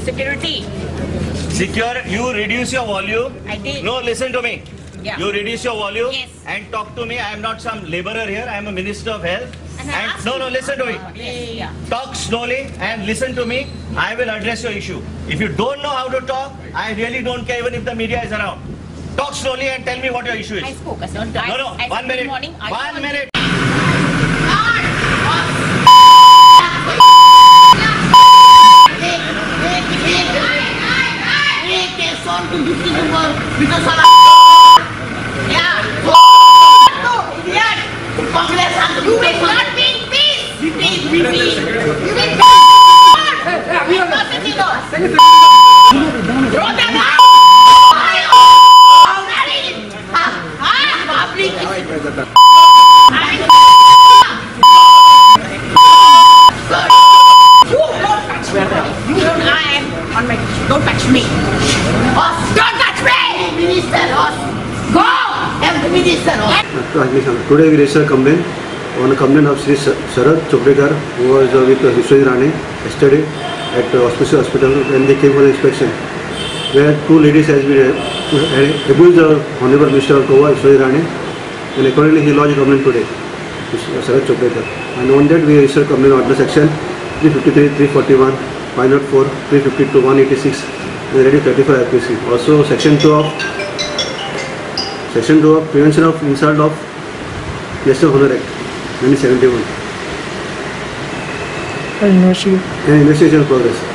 security. Secure, you reduce your volume. I did. No, listen to me. Yeah. You reduce your volume Yes. and talk to me. I am not some laborer here. I am a minister of health. And asked no, no, listen to me. Yes, yeah. Talk slowly and listen to me. I will address your issue. If you don't know how to talk, I really don't care even if the media is around. Talk slowly and tell me what your issue is. I spoke. No, no, I, I one said, minute. Good morning. Are you One on- minute. I am on my. Don't touch me. Don't touch me. Minister, go! Health Minister, Today we raised a complaint on a complaint of Sri Sharad Choprekar who was uh, with Vishwajit Rane yesterday at uh, Hospital Hospital when they came for inspection where two ladies has been uh, abused the Honorable Minister of Goa Vishwajit Rane and accordingly he lodged a complaint today Sharad Choprekar and on that we raised a complaint under section 353, 341, 504, 352, 186 and ready 35 IPC. Also section 2 of Section 2 of Prevention of Insult of Guest of Honor Act 1971. Investigate. An investigation in progress.